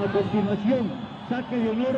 A continuación, saque de honor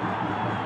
はい。